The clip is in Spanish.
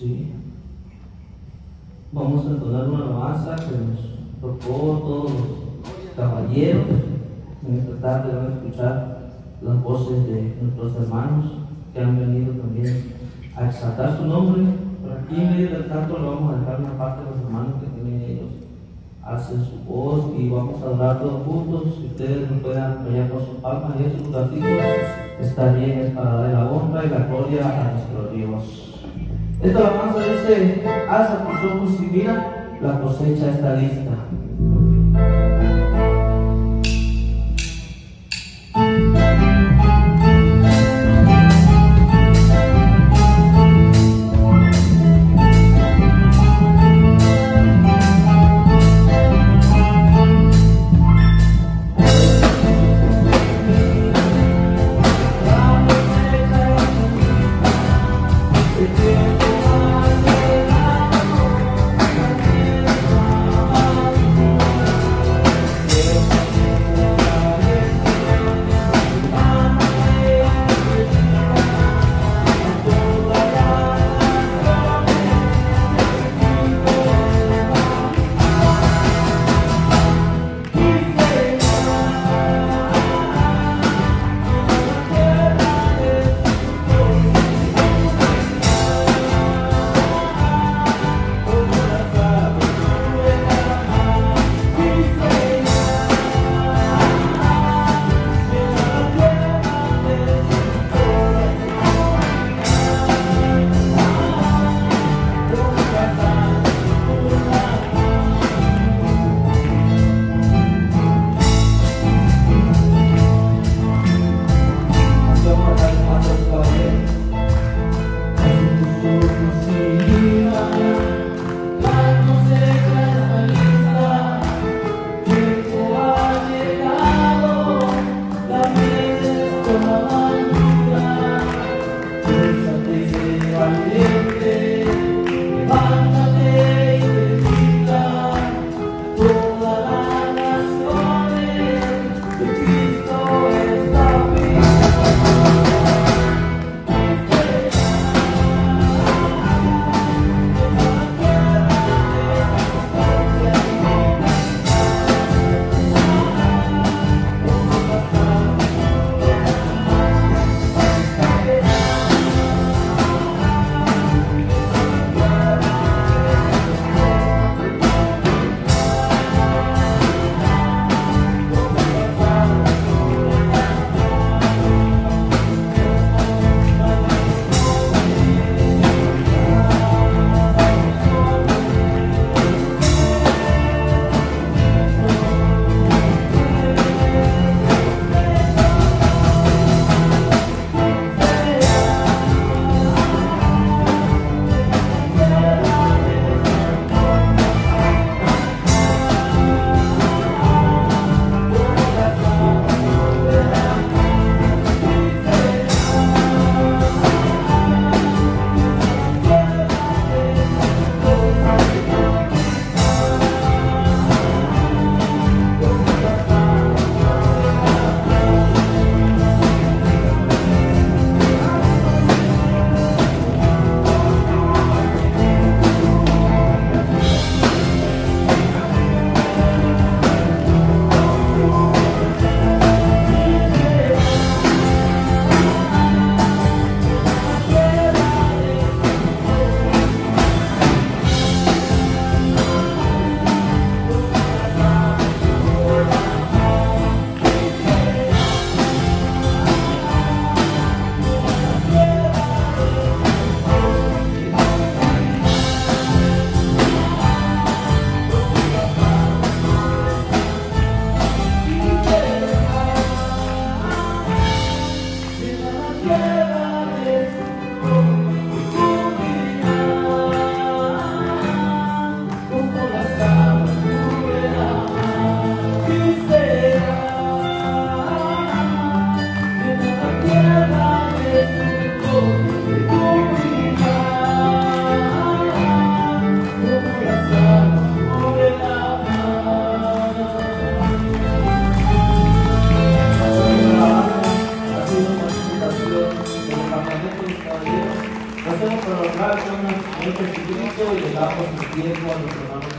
Sí. Vamos a entonar una alabanza que nos tocó todos los caballeros. En esta tarde van a escuchar las voces de nuestros hermanos que han venido también a exaltar su nombre. Por aquí en medio del canto le vamos a dejar una parte de los hermanos que tienen ellos. Hacen su voz y vamos a orar todos juntos. Si ustedes nos pueden apoyar con sus palmas y esos gatitos, está bien, es para darle la honra y la gloria a nuestro Dios. Esta alabanza dice, alza tus ojos y mira, la cosecha está lista. Yeah. De Cristo y le damos tiempo a.